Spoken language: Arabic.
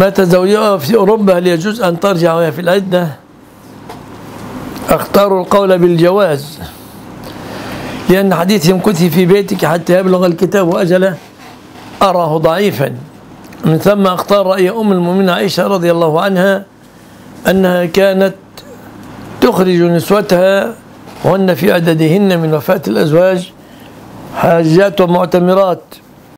مات زوجها آه، في أوروبا هل يجوز أن ترجع وهي في العدة؟ اختاروا القول بالجواز لأن حديث امكثي في بيتك حتى يبلغ الكتاب أجله أراه ضعيفا. من ثم أختار رأي أم المؤمنين عائشة رضي الله عنها أنها كانت تخرج نسوتها وهن في عددهن من وفاة الأزواج حاجات ومعتمرات.